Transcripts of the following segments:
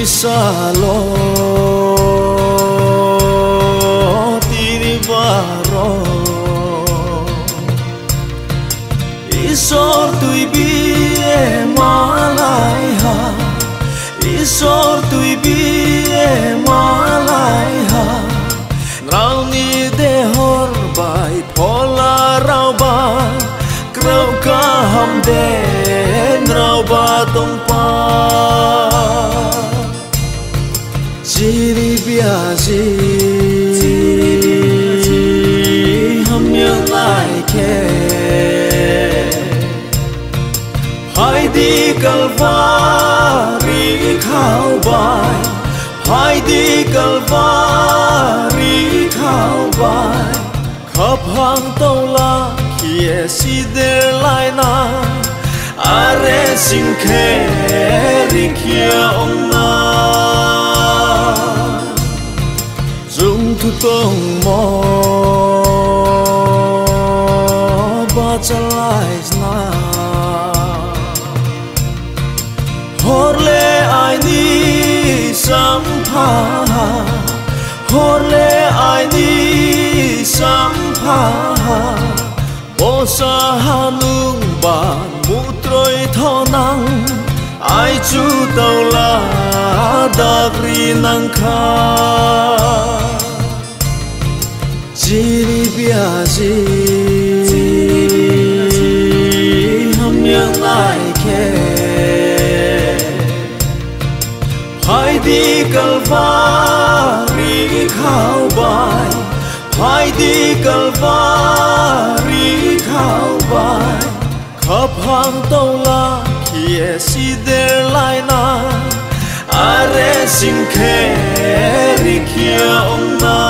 বিশালতির বার ঈশ্বর, তুই বিয়ে হা। ঈশ্বর, তুই বিয়ে হা। রাউনি দেহর বাই ফলা রাবা কাহাম দেহ Chiri biazi Hum you like it Heidi Calvary khao bài Heidi Calvary khao bài khắp hang tàu la kia si de lai na are sinh khe ri kia ông thu tông mò ba chân lai na hor lệ ai ni sam pha hor lệ ai ni sam pha bo sa ha lung ban mu trôi tho nang ai chu tàu la da ri nang kha chỉ đi bia gì hâm nhang lại khe hai đi calvary khao bài hai đi calvary khao bai khắp hang tàu la kia si de lai na are sing khe ri kia ông na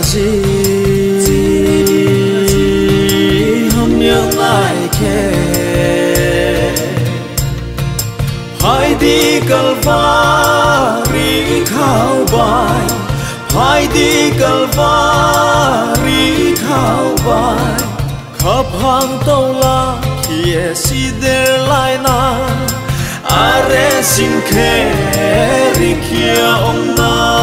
biazi Hum yang lai ke Heidi Calvary khao bài đi Calvary khao bài khắp hang tàu la kia si để lại na. Are sin khe ri kia ông na.